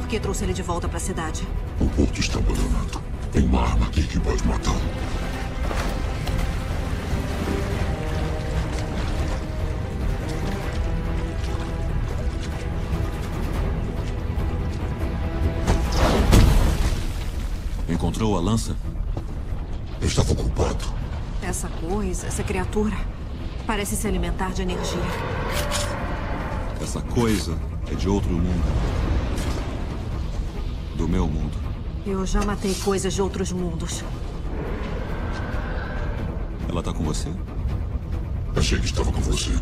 que trouxe ele de volta para a cidade? O porto está abandonado. Tem uma arma aqui que pode matá-lo. Encontrou a lança? Eu estava ocupado. Essa coisa, essa criatura, parece se alimentar de energia. Essa coisa é de outro mundo. Do meu mundo. Eu já matei coisas de outros mundos. Ela tá com você? Achei que estava com você.